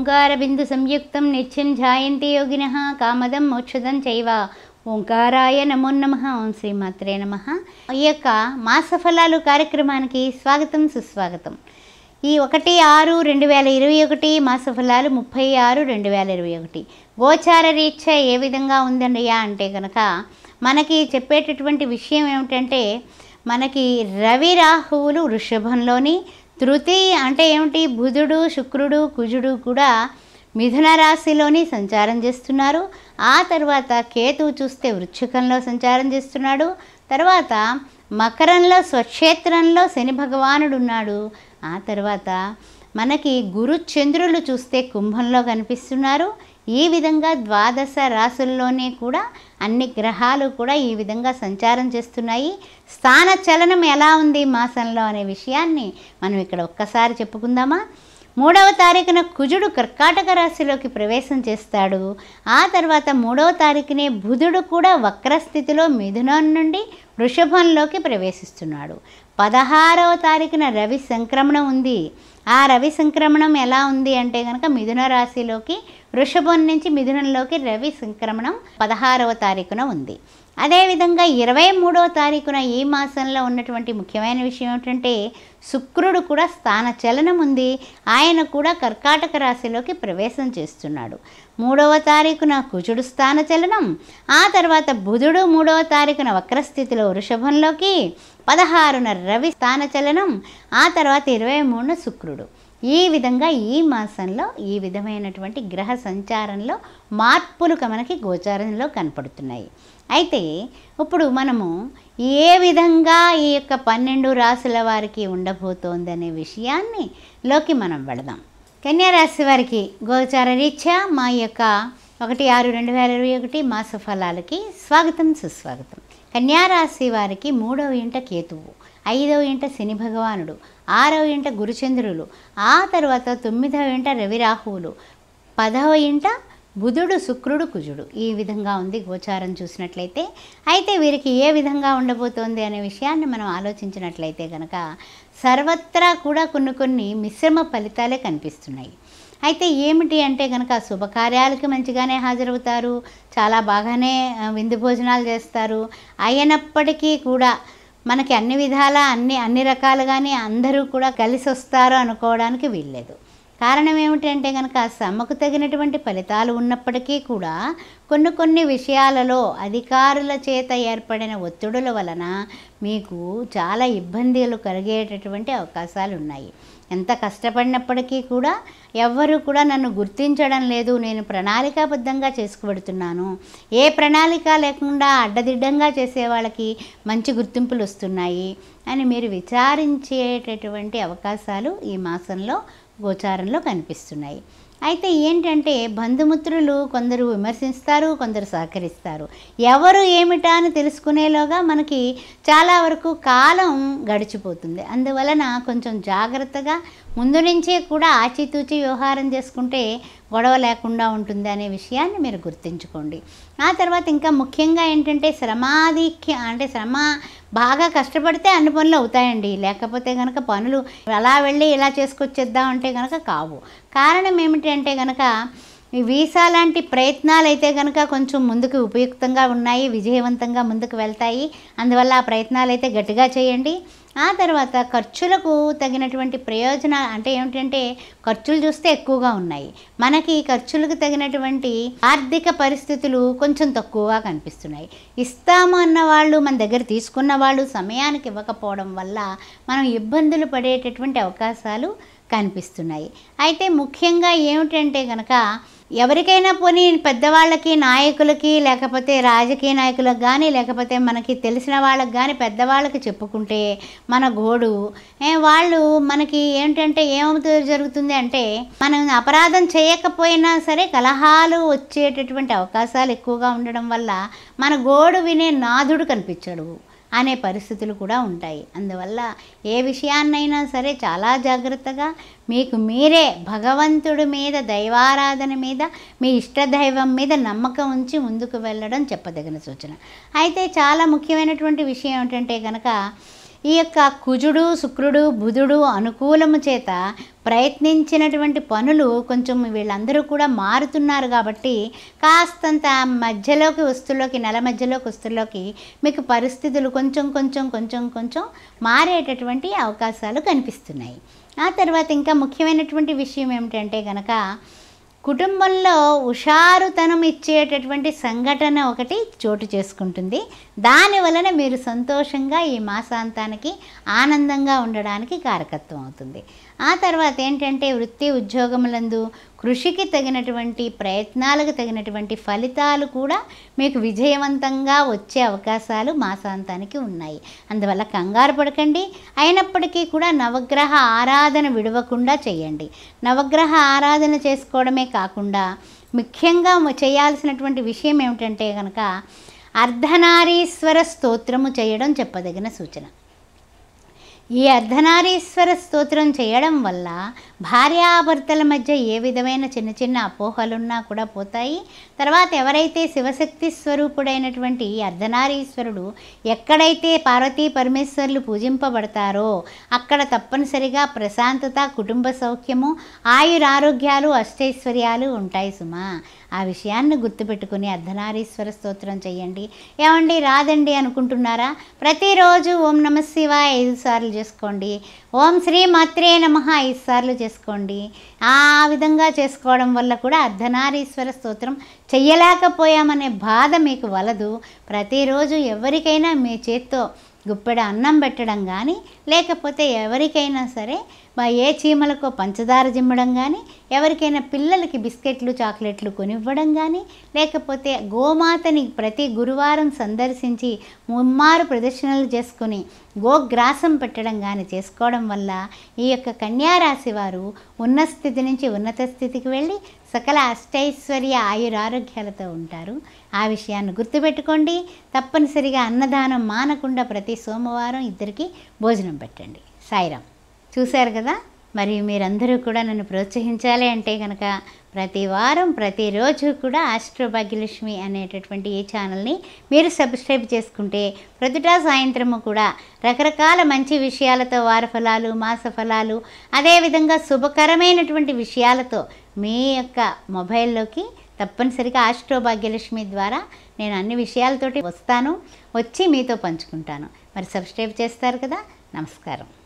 ఓంకారబిందు సంయుక్తం నిత్యం జాయంతి యోగిన కామదం మోక్షదం చైవ. ఓంకారాయ నమో నమ ఓం శ్రీమాత్రే నమ. ఈ యొక్క మాసఫలాలు కార్యక్రమానికి స్వాగతం సుస్వాగతం. ఈ ఒకటి ఆరు రెండు వేల ఇరవై ఒకటి మాసఫలాలు ముప్పై ఆరు రెండు వేల ఇరవై ఒకటి. గోచార రీత్యా ఏ విధంగా ఉందండియా అంటే కనుక మనకి చెప్పేటటువంటి విషయం ఏమిటంటే మనకి రవి రాహువులు వృషభంలోని తృతీయ అంటే ఏమిటి? బుధుడు శుక్రుడు కుజుడు కూడా మిథున రాశిలోని సంచారం చేస్తున్నారు. ఆ తర్వాత కేతువు చూస్తే వృక్షకంలో సంచారం చేస్తున్నాడు. తర్వాత మకరంలో స్వక్షేత్రంలో శని భగవానుడు ఉన్నాడు. ఆ తర్వాత మనకి గురు చంద్రులు చూస్తే కుంభంలో కనిపిస్తున్నారు. ఈ విధంగా ద్వాదశ రాసుల్లోనే కూడా అన్ని గ్రహాలు కూడా ఈ విధంగా సంచారం చేస్తున్నాయి. స్థాన చలనం ఎలా ఉంది మాసంలో అనే విషయాన్ని మనం ఇక్కడ ఒక్కసారి చెప్పుకుందామా? మూడవ తారీఖున కుజుడు కర్కాటక రాశిలోకి ప్రవేశం చేస్తాడు. ఆ తర్వాత మూడవ తారీఖునే బుధుడు కూడా వక్రస్థితిలో మిథునం నుండి వృషభంలోకి ప్రవేశిస్తున్నాడు. పదహారవ తారీఖున రవి సంక్రమణం ఉంది. ఆ రవి సంక్రమణం ఎలా ఉంది అంటే కనుక మిథున రాశిలోకి వృషభం నుంచి మిథునంలోకి రవి సంక్రమణం పదహారవ తారీఖున ఉంది. అదేవిధంగా ఇరవై మూడవ తారీఖున ఈ మాసంలో ఉన్నటువంటి ముఖ్యమైన విషయం ఏమిటంటే శుక్రుడు కూడా స్థాన చలనం ఉంది. ఆయన కూడా కర్కాటక రాశిలోకి ప్రవేశం చేస్తున్నాడు. మూడవ తారీఖున కుజుడు స్థాన చలనం. ఆ తర్వాత బుధుడు మూడవ తారీఖున వక్రస్థితిలో వృషభంలోకి పదహారున రవి స్థాన చలనం. ఆ తర్వాత ఇరవై మూడున శుక్రుడు. ఈ విధంగా ఈ మాసంలో ఈ విధమైనటువంటి గ్రహ సంచారంలో మార్పులు మనకి గోచారంలో కనపడుతున్నాయి. అయితే ఇప్పుడు మనము ఏ విధంగా ఈ యొక్క పన్నెండు రాసుల వారికి ఉండబోతోంది అనే విషయాన్ని లోకి మనం వెళదాం. కన్యారాశి వారికి గోచార రీత్యా మా యొక్క ఒకటి ఆరు రెండు వేల ఇరవై ఒకటి మాస ఫలాలకి స్వాగతం సుస్వాగతం. కన్యారాశి వారికి మూడవ ఇంట కేతువు. ఐదవ ఇంట శని భగవానుడు ఆరవ ఇంట గురుచంద్రులు ఆ తర్వాత తొమ్మిదవ ఇంట రవిరాహువులు పదవ ఇంట బుధుడు శుక్రుడు కుజుడు. ఈ విధంగా ఉంది గోచారం చూసినట్లయితే. అయితే వీరికి ఏ విధంగా ఉండబోతోంది అనే విషయాన్ని మనం ఆలోచించినట్లయితే కనుక సర్వత్రా కూడా కొన్ని కొన్ని మిశ్రమ ఫలితాలే కనిపిస్తున్నాయి. అయితే ఏమిటి అంటే కనుక శుభకార్యాలకి మంచిగానే హాజరవుతారు చాలా బాగానే విందు భోజనాలు చేస్తారు. అయినప్పటికీ కూడా మనకి అన్ని విధాల అన్ని అన్ని రకాలుగానే అందరూ కూడా కలిసి వస్తారు అనుకోవడానికి వీల్లేదు. కారణం ఏమిటంటే కనుక సమ్మకు తగినటువంటి ఫలితాలు ఉన్నప్పటికీ కూడా కొన్ని కొన్ని విషయాలలో అధికారుల చేత ఏర్పడిన ఒత్తిడుల వలన మీకు చాలా ఇబ్బందులు కలిగేటటువంటి అవకాశాలు ఉన్నాయి ఎంత కష్టపడినప్పటికీ కూడా ఎవ్వరూ కూడా నన్ను గుర్తించడం లేదు. నేను ప్రణాళికాబద్ధంగా చేసుకుబడుతున్నాను. ఏ ప్రణాళిక లేకుండా అడ్డదిడ్డంగా చేసే వాళ్ళకి మంచి గుర్తింపులు వస్తున్నాయి అని మీరు విచారించేటటువంటి అవకాశాలు ఈ మాసంలో గోచారంలో కనిపిస్తున్నాయి. అయితే ఏంటంటే బంధుమిత్రులు కొందరు విమర్శిస్తారు కొందరు సహకరిస్తారు. ఎవరు ఏమిటా అని తెలుసుకునేలోగా మనకి చాలా వరకు కాలం గడిచిపోతుంది. అందువలన కొంచెం జాగ్రత్తగా ముందు నుంచే కూడా ఆచితూచి వ్యవహారం చేసుకుంటే గొడవ లేకుండా ఉంటుంది అనే విషయాన్ని మీరు గుర్తుంచుకోండి. ఆ తర్వాత ఇంకా ముఖ్యంగా ఏంటంటే శ్రమాధిక్య అంటే శ్రమ బాగా కష్టపడితే అన్ని పనులు అవుతాయండి. లేకపోతే కనుక పనులు అలా వెళ్ళి ఇలా చేసుకొచ్చేద్దాం అంటే కనుక కావు. కారణం ఏమిటంటే కనుక ఈ వీసా లాంటి ప్రయత్నాలు అయితే కనుక కొంచెం ముందుకు ఉపయుక్తంగా ఉన్నాయి విజయవంతంగా ముందుకు వెళ్తాయి. అందువల్ల ఆ ప్రయత్నాలు అయితే గట్టిగా చేయండి. ఆ తర్వాత ఖర్చులకు తగినటువంటి ప్రయోజనాలు అంటే ఏమిటంటే ఖర్చులు చూస్తే ఎక్కువగా ఉన్నాయి. మనకి ఖర్చులకు తగినటువంటి ఆర్థిక పరిస్థితులు కొంచెం తక్కువగా కనిపిస్తున్నాయి. ఇస్తాము అన్న వాళ్ళు మన దగ్గర తీసుకున్న వాళ్ళు సమయానికి ఇవ్వకపోవడం వల్ల మనం ఇబ్బందులు పడేటటువంటి అవకాశాలు కనిపిస్తున్నాయి. అయితే ముఖ్యంగా ఏమిటంటే కనుక ఎవరికైనా పోనీ పెద్దవాళ్ళకి నాయకులకి లేకపోతే రాజకీయ నాయకులకు కానీ లేకపోతే మనకి తెలిసిన వాళ్ళకి కానీ పెద్దవాళ్ళకి చెప్పుకుంటే మన గోడు వాళ్ళు మనకి ఏంటంటే ఏమవుతుంది జరుగుతుంది అంటే మనం అపరాధం చేయకపోయినా సరే కలహాలు వచ్చేటటువంటి అవకాశాలు ఎక్కువగా ఉండడం వల్ల మన గోడు వినే నాథుడు కనిపించడు. అనే పరిస్థితులు కూడా ఉంటాయి. అందువల్ల ఏ విషయాన్నైనా సరే చాలా జాగ్రత్తగా మీకు మీరే భగవంతుడి మీద దైవారాధన మీద మీ ఇష్టదైవం మీద నమ్మకం ఉంచి ముందుకు వెళ్ళడం చెప్పదగిన సూచన. అయితే చాలా ముఖ్యమైనటువంటి విషయం ఏంటంటే కనుక ఈ యొక్క కుజుడు శుక్రుడు బుధుడు అనుకూలము చేత ప్రయత్నించినటువంటి పనులు కొంచెం వీళ్ళందరూ కూడా మారుతున్నారు కాబట్టి కాస్తంత మధ్యలోకి వస్తుల్లోకి నెల మధ్యలోకి వస్తుల్లోకి మీకు పరిస్థితులు కొంచెం కొంచెం కొంచెం కొంచెం మారేటటువంటి అవకాశాలు కనిపిస్తున్నాయి. ఆ తర్వాత ఇంకా ముఖ్యమైనటువంటి విషయం ఏమిటంటే కనుక కుటుంబంలో హుషారుతనం ఇచ్చేటటువంటి సంఘటన ఒకటి చోటు చేసుకుంటుంది. దాని వలన మీరు సంతోషంగా ఈ మాసాంతానికి ఆనందంగా ఉండడానికి కారకత్వం అవుతుంది. ఆ తర్వాత ఏంటంటే వృత్తి ఉద్యోగములందు కృషికి తగినటువంటి ప్రయత్నాలకు తగినటువంటి ఫలితాలు కూడా మీకు విజయవంతంగా వచ్చే అవకాశాలు మాసాంతానికి ఉన్నాయి. అందువల్ల కంగారు పడకండి. అయినప్పటికీ కూడా నవగ్రహ ఆరాధన విడవకుండా చేయండి. నవగ్రహ ఆరాధన చేసుకోవడమే కాకుండా ముఖ్యంగా చేయాల్సినటువంటి విషయం ఏమిటంటే కనుక అర్ధనారీశ్వర స్తోత్రము చేయడం చెప్పదగిన సూచన. ఈ అర్ధనారీశ్వర స్తోత్రం చేయడం వల్ల భార్యాభర్తల మధ్య ఏ విధమైన చిన్న చిన్న అపోహలున్నా కూడా పోతాయి. తర్వాత ఎవరైతే శివశక్తి స్వరూపుడైనటువంటి అర్ధనారీశ్వరుడు ఎక్కడైతే పార్వతీ పరమేశ్వర్లు పూజింపబడతారో అక్కడ తప్పనిసరిగా ప్రశాంతత కుటుంబ సౌఖ్యము ఆయురారోగ్యాలు అష్టైశ్వర్యాలు ఉంటాయి సుమా. ఆ విషయాన్ని గుర్తుపెట్టుకుని అర్ధనారీశ్వర స్తోత్రం చేయండి ఏమండి రాదండి అనుకుంటున్నారా? ప్రతిరోజు ఓం నమ శివాయ ఐదు సార్లు చేసుకోండి. ఓం శ్రీ మాత్రే నమ ఐదు సార్లు చేసుకోండి. చేసుకోండి. ఆ విధంగా చేసుకోవడం వల్ల కూడా అర్ధనారీశ్వర స్తోత్రం చెయ్యలేకపోయామనే బాధ మీకు వలదు. ప్రతిరోజు ఎవరికైనా మీ చేత్తో గుప్పెడ అన్నం పెట్టడం కానీ లేకపోతే ఎవరికైనా సరే మా ఏ చీమలకో పంచదార జిమ్మడం కానీ ఎవరికైనా పిల్లలకి బిస్కెట్లు చాక్లెట్లు కొనివ్వడం కానీ లేకపోతే గోమాతని ప్రతి గురువారం సందర్శించి ముమ్మారు ప్రదర్శనలు చేసుకుని గోగ్రాసం పెట్టడం కానీ చేసుకోవడం వల్ల ఈ యొక్క కన్యారాశి వారు ఉన్న స్థితి నుంచి ఉన్నత స్థితికి వెళ్ళి సకల అష్టైశ్వర్య ఆయురారోగ్యాలతో ఉంటారు. ఆ విషయాన్ని గుర్తుపెట్టుకోండి. తప్పనిసరిగా అన్నదానం మానకుండా ప్రతి సోమవారం ఇద్దరికి భోజనం పెట్టండి. సాయిరామ్. చూశారు కదా? మరి మీరందరూ కూడా నన్ను ప్రోత్సహించాలి అంటే కనుక ప్రతి వారం ప్రతిరోజు కూడా ఆస్ట్రో భాగ్యలక్ష్మి అనేటటువంటి ఈ ఛానల్ని మీరు సబ్స్క్రైబ్ చేసుకుంటే ప్రతిటా సాయంత్రము కూడా రకరకాల మంచి విషయాలతో వార ఫలాలు మాస ఫలాలు అదేవిధంగా శుభకరమైనటువంటి విషయాలతో మీ యొక్క మొబైల్లోకి తప్పనిసరిగా ఆస్ట్రో భాగ్యలక్ష్మి ద్వారా నేను అన్ని విషయాలతోటి వస్తాను వచ్చి మీతో పంచుకుంటాను. మరి సబ్స్క్రైబ్ చేస్తారు కదా? నమస్కారం.